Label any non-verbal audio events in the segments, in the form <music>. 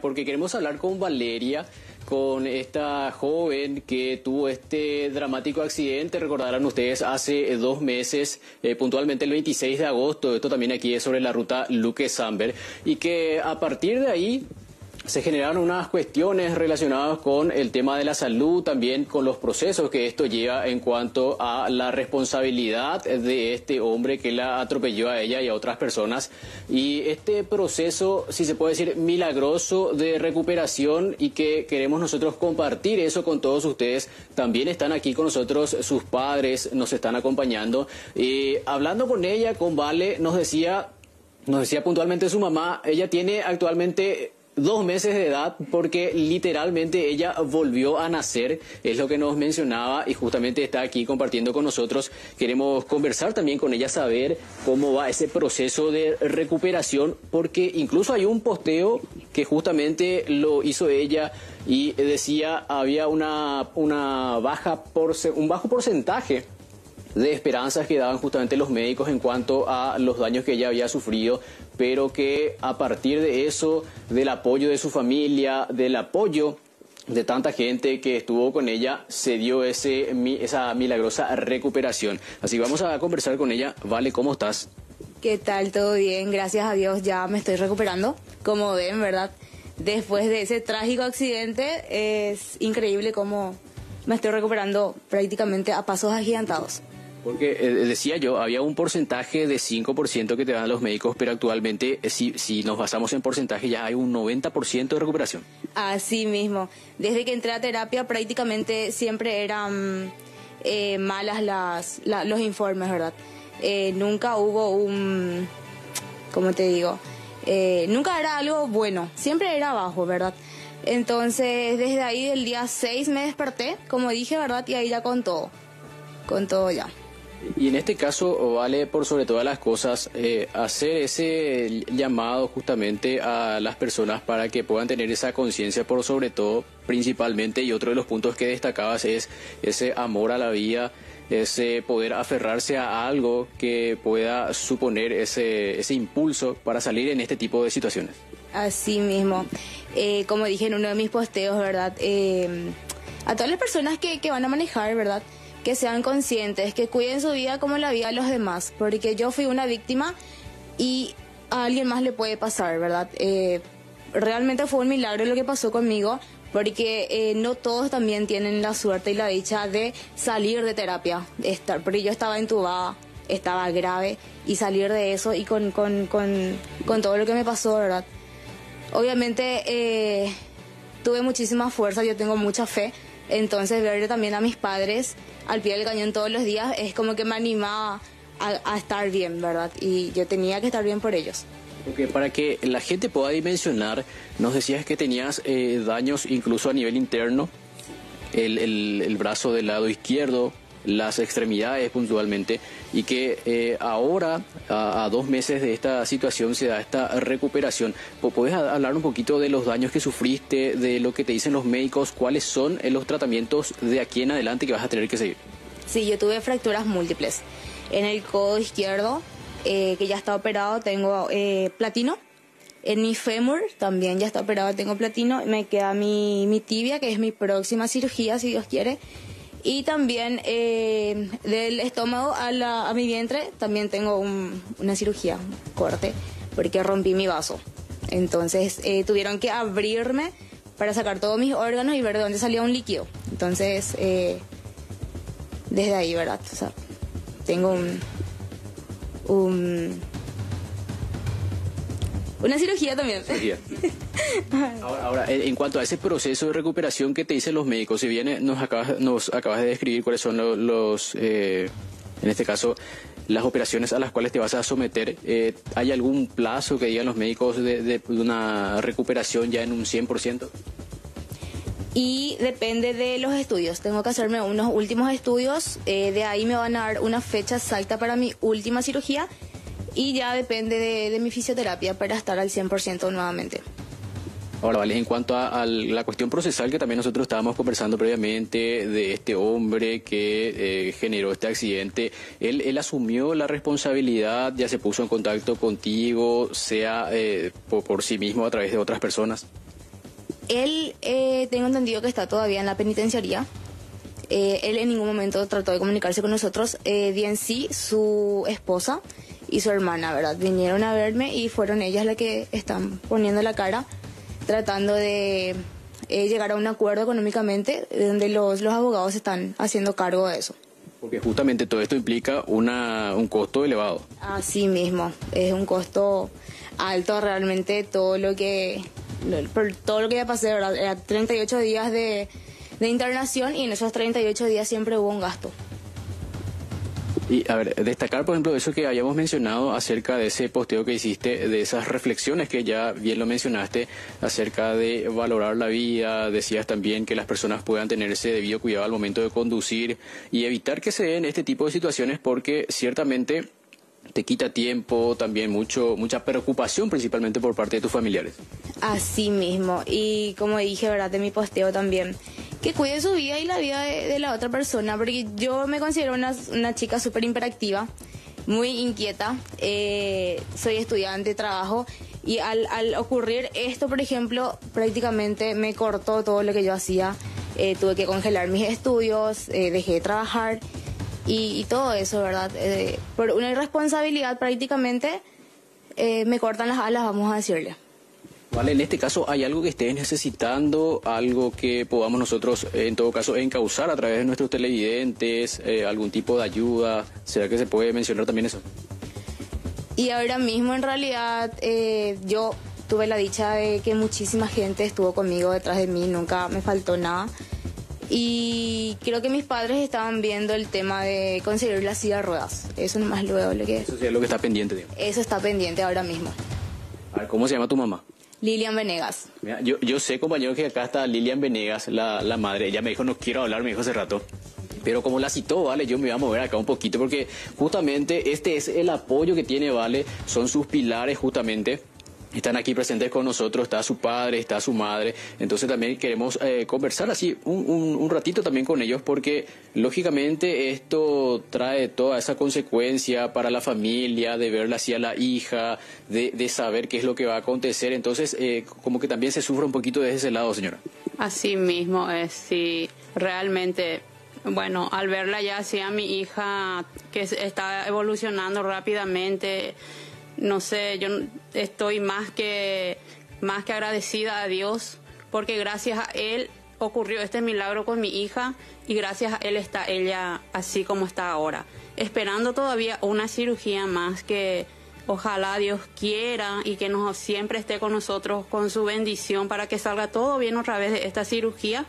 porque queremos hablar con Valeria, con esta joven que tuvo este dramático accidente, recordarán ustedes, hace dos meses, eh, puntualmente el 26 de agosto, esto también aquí es sobre la ruta Luque Samber, y que a partir de ahí se generaron unas cuestiones relacionadas con el tema de la salud, también con los procesos que esto lleva en cuanto a la responsabilidad de este hombre que la atropelló a ella y a otras personas. Y este proceso, si se puede decir, milagroso de recuperación y que queremos nosotros compartir eso con todos ustedes. También están aquí con nosotros sus padres, nos están acompañando. Y hablando con ella, con Vale, nos decía, nos decía puntualmente su mamá, ella tiene actualmente dos meses de edad porque literalmente ella volvió a nacer, es lo que nos mencionaba y justamente está aquí compartiendo con nosotros. Queremos conversar también con ella, saber cómo va ese proceso de recuperación porque incluso hay un posteo que justamente lo hizo ella y decía había una, una baja por, un bajo porcentaje de esperanzas que daban justamente los médicos en cuanto a los daños que ella había sufrido, pero que a partir de eso, del apoyo de su familia, del apoyo de tanta gente que estuvo con ella, se dio ese, esa milagrosa recuperación. Así que vamos a conversar con ella. Vale, ¿cómo estás? ¿Qué tal? ¿Todo bien? Gracias a Dios ya me estoy recuperando. Como ven, ¿verdad? Después de ese trágico accidente, es increíble cómo me estoy recuperando prácticamente a pasos agigantados. Porque eh, decía yo, había un porcentaje de 5% que te dan los médicos, pero actualmente eh, si, si nos basamos en porcentaje ya hay un 90% de recuperación. Así mismo. Desde que entré a terapia prácticamente siempre eran eh, malas las, los informes, ¿verdad? nunca hubo un, ¿cómo te digo? nunca era algo bueno, siempre era bajo, ¿verdad? Entonces, desde ahí, el día 6 me desperté, como dije, ¿verdad? Y ahí ya con todo, con todo ya. Y en este caso vale por sobre todas las cosas eh, hacer ese llamado justamente a las personas para que puedan tener esa conciencia por sobre todo principalmente y otro de los puntos que destacabas es ese amor a la vida, ese poder aferrarse a algo que pueda suponer ese, ese impulso para salir en este tipo de situaciones. Así mismo, eh, como dije en uno de mis posteos, ¿verdad? Eh, a todas las personas que, que van a manejar, ¿verdad? Que sean conscientes, que cuiden su vida como la vida de los demás, porque yo fui una víctima y a alguien más le puede pasar, ¿verdad? Eh, realmente fue un milagro lo que pasó conmigo, porque eh, no todos también tienen la suerte y la dicha de salir de terapia, estar, porque yo estaba entubada, estaba grave, y salir de eso y con, con, con, con todo lo que me pasó, ¿verdad? Obviamente eh, tuve muchísima fuerza, yo tengo mucha fe, entonces verle también a mis padres al pie del cañón todos los días es como que me animaba a, estar bien, ¿verdad? Y yo tenía que estar bien por ellos. Porque para que la gente pueda dimensionar, nos decías que tenías eh, daños incluso a nivel interno, el, el, brazo del lado izquierdo, las extremidades puntualmente y que eh, ahora, a, dos meses de esta situación, se da esta recuperación. ¿Puedes hablar un poquito de los daños que sufriste, de lo que te dicen los médicos, cuáles son eh, los tratamientos de aquí en adelante que vas a tener que seguir? Sí, yo tuve fracturas múltiples. En el codo izquierdo, eh, que ya está operado, tengo platino. En mi fémur también ya está operado, tengo platino. Me queda mi, mi tibia, que es mi próxima cirugía, si Dios quiere. Y también eh, del estómago a, la, a mi vientre también tengo una cirugía, corte, porque rompí mi vaso. Entonces eh, tuvieron que abrirme para sacar todos mis órganos y ver de dónde salía un líquido. Entonces, eh, desde ahí, ¿verdad? O sea, tengo un, un una cirugía también. <laughs> Ahora, en cuanto a ese proceso de recuperación que te dicen los médicos, si bien nos acabas, nos acabas de describir cuáles son los, eh, en este caso, las operaciones a las cuales te vas a someter, eh, ¿hay algún plazo que digan los médicos de, una recuperación ya en un 100%? y depende de los estudios. Tengo que hacerme unos últimos estudios, eh, de ahí me van a dar una fecha exacta para mi última cirugía y ya depende de, mi fisioterapia para estar al 100% nuevamente. Ahora, vale, en cuanto a, la cuestión procesal que también nosotros estábamos conversando previamente de este hombre que eh, generó este accidente, él, él asumió la responsabilidad, ya se puso en contacto contigo, sea eh, por, sí mismo a través de otras personas. Él, eh, tengo entendido que está todavía en la penitenciaría. Eh, él en ningún momento trató de comunicarse con nosotros. Eh, bien sí, su esposa y su hermana, ¿verdad? Vinieron a verme y fueron ellas las que están poniendo la cara, tratando de eh, llegar a un acuerdo económicamente, donde los, los abogados están haciendo cargo de eso. Porque justamente todo esto implica una, un costo elevado. Así mismo, es un costo alto realmente todo lo que por todo lo que ya pasé, ¿verdad? Era 38 días de, de internación y en esos 38 días siempre hubo un gasto. Y a ver, destacar por ejemplo eso que habíamos mencionado acerca de ese posteo que hiciste, de esas reflexiones que ya bien lo mencionaste acerca de valorar la vida, decías también que las personas puedan tenerse debido cuidado al momento de conducir y evitar que se den este tipo de situaciones porque ciertamente te quita tiempo, también mucho, mucha preocupación principalmente por parte de tus familiares. Así mismo, y como dije, ¿verdad? De mi posteo también, que cuide su vida y la vida de, la otra persona, porque yo me considero una, una chica súper hiperactiva, muy inquieta, eh, soy estudiante, trabajo, y al, al, ocurrir esto, por ejemplo, prácticamente me cortó todo lo que yo hacía, eh, tuve que congelar mis estudios, eh, dejé de trabajar y, todo eso, ¿verdad? Eh, por una irresponsabilidad prácticamente me cortan las alas, vamos a decirle. Vale, en este caso, ¿hay algo que estés necesitando, algo que podamos nosotros, en todo caso, encauzar a través de nuestros televidentes, eh, algún tipo de ayuda? ¿Será que se puede mencionar también eso? Y ahora mismo, en realidad, yo tuve la dicha de que muchísima gente estuvo conmigo detrás de mí, nunca me faltó nada. Y creo que mis padres estaban viendo el tema de conseguir la silla de ruedas. Eso nomás luego lo que... Eso es lo que está pendiente, digamos. Eso está pendiente ahora mismo. A ver, ¿cómo se llama tu mamá? Lilian Venegas. yo, yo sé, compañero, que acá está Lilian Venegas, la, la madre. Ella me dijo, no quiero hablar, me dijo hace rato. Pero como la citó, ¿vale? Yo me voy a mover acá un poquito porque justamente este es el apoyo que tiene, ¿vale? Son sus pilares justamente están aquí presentes con nosotros, está su padre, está su madre, entonces también queremos eh, conversar así un, un, ratito también con ellos porque lógicamente esto trae toda esa consecuencia para la familia, de verla así a la hija, de, de saber qué es lo que va a acontecer, entonces eh, como que también se sufre un poquito desde ese lado, señora. Así mismo es, sí, realmente bueno, al verla ya así a mi hija que está evolucionando rápidamente, no sé, yo estoy más que, más que agradecida a Dios porque gracias a Él ocurrió este milagro con mi hija y gracias a Él está ella así como está ahora. Esperando todavía una cirugía más que ojalá Dios quiera y que nos siempre esté con nosotros con su bendición para que salga todo bien otra vez de esta cirugía.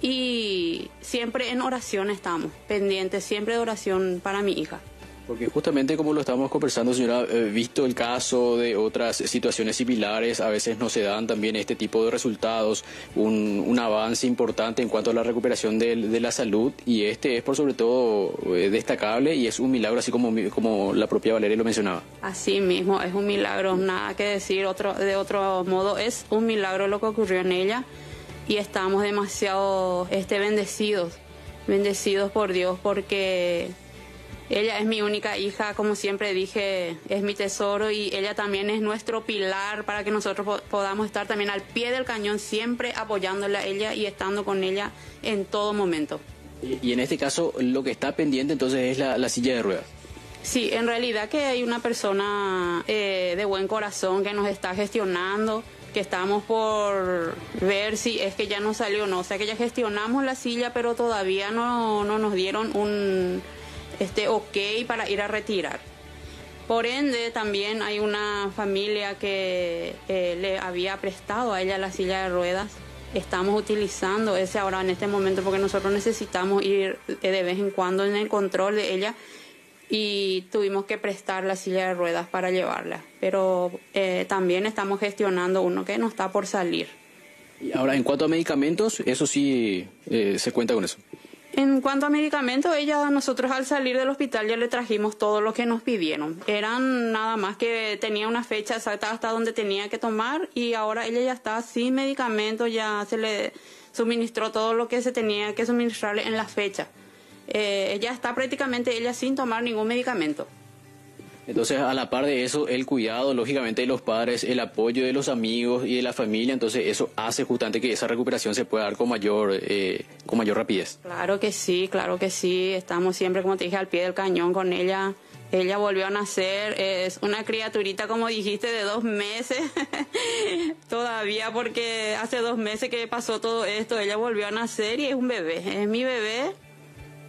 Y siempre en oración estamos, pendientes, siempre de oración para mi hija. Porque justamente como lo estamos conversando, señora, eh, visto el caso de otras situaciones similares, a veces no se dan también este tipo de resultados, un, un avance importante en cuanto a la recuperación de, de, la salud y este es por sobre todo eh, destacable y es un milagro así como, como la propia Valeria lo mencionaba. Así mismo, es un milagro, nada que decir otro, de otro modo, es un milagro lo que ocurrió en ella y estamos demasiado este, bendecidos, bendecidos por Dios porque ella es mi única hija, como siempre dije, es mi tesoro y ella también es nuestro pilar para que nosotros podamos estar también al pie del cañón, siempre apoyándola a ella y estando con ella en todo momento. Y, en este caso, lo que está pendiente entonces es la, silla de ruedas. Sí, en realidad que hay una persona eh, de buen corazón que nos está gestionando, que estamos por ver si es que ya no salió o no. O sea que ya gestionamos la silla, pero todavía no, no nos dieron un este ok para ir a retirar. Por ende, también hay una familia que eh, le había prestado a ella la silla de ruedas. Estamos utilizando ese ahora en este momento porque nosotros necesitamos ir eh, de vez en cuando en el control de ella y tuvimos que prestar la silla de ruedas para llevarla. Pero eh, también estamos gestionando uno que no está por salir. Ahora, en cuanto a medicamentos, eso sí se cuenta con eso. En cuanto a medicamentos, ella, nosotros al salir del hospital ya le trajimos todo lo que nos pidieron. Eran nada más que tenía una fecha exacta hasta donde tenía que tomar y ahora ella ya está sin medicamentos, ya se le suministró todo lo que se tenía que suministrarle en la fecha. Eh, ella está prácticamente ella sin tomar ningún medicamento. Entonces, a la par de eso, el cuidado, lógicamente, de los padres, el apoyo de los amigos y de la familia, entonces eso hace justamente que esa recuperación se pueda dar con mayor, eh, con mayor rapidez. Claro que sí, claro que sí. Estamos siempre, como te dije, al pie del cañón con ella. Ella volvió a nacer, es una criaturita, como dijiste, de dos meses, <laughs> todavía porque hace dos meses que pasó todo esto, ella volvió a nacer y es un bebé, es mi bebé,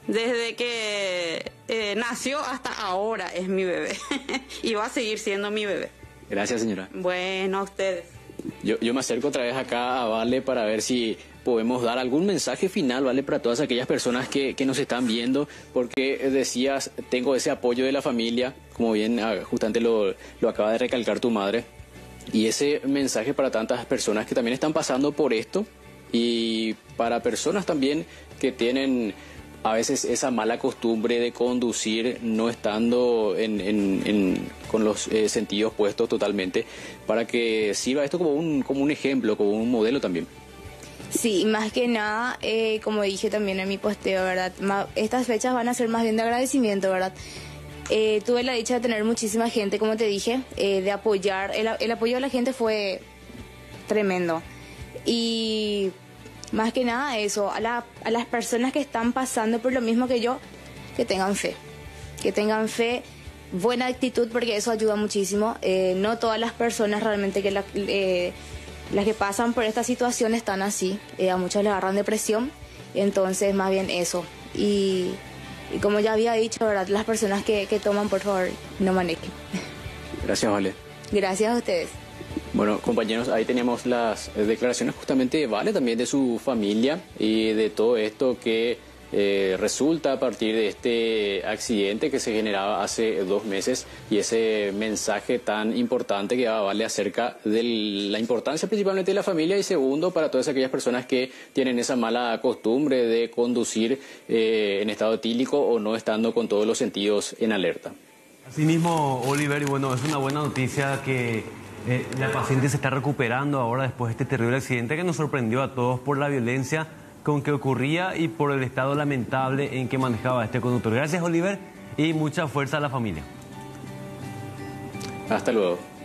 desde que eh, nació hasta ahora es mi bebé <laughs> y va a seguir siendo mi bebé. Gracias, señora. Bueno, a ustedes. Yo, yo me acerco otra vez acá a Vale para ver si podemos dar algún mensaje final, ¿vale? Para todas aquellas personas que, que nos están viendo, porque decías, tengo ese apoyo de la familia, como bien ah, justamente lo, lo acaba de recalcar tu madre, y ese mensaje para tantas personas que también están pasando por esto y para personas también que tienen a veces esa mala costumbre de conducir no estando en, en, con los eh, sentidos puestos totalmente, para que sirva esto como un, como un ejemplo, como un modelo también. Sí, más que nada, eh, como dije también en mi posteo, ¿verdad? estas fechas van a ser más bien de agradecimiento, ¿verdad? Eh, tuve la dicha de tener muchísima gente, como te dije, de apoyar. El, el apoyo de la gente fue tremendo. Y más que nada eso, a, la, a las personas que están pasando por lo mismo que yo, que tengan fe, que tengan fe, buena actitud porque eso ayuda muchísimo. Eh, no todas las personas realmente que eh, las que pasan por esta situación están así, eh, a muchos les agarran depresión, entonces más bien eso. Y, como ya había dicho, ¿verdad? las personas que, que toman, por favor, no manejen. Gracias, Vale. Gracias a ustedes. Bueno, compañeros, ahí tenemos las declaraciones justamente de Vale, también de su familia y de todo esto que eh, resulta a partir de este accidente que se generaba hace dos meses y ese mensaje tan importante que va Vale acerca de la importancia principalmente de la familia y segundo para todas aquellas personas que tienen esa mala costumbre de conducir eh, en estado etílico o no estando con todos los sentidos en alerta. Asimismo, Oliver, y bueno, es una buena noticia que eh, la paciente se está recuperando ahora después de este terrible accidente que nos sorprendió a todos por la violencia con que ocurría y por el estado lamentable en que manejaba este conductor. Gracias, Oliver, y mucha fuerza a la familia. Hasta luego.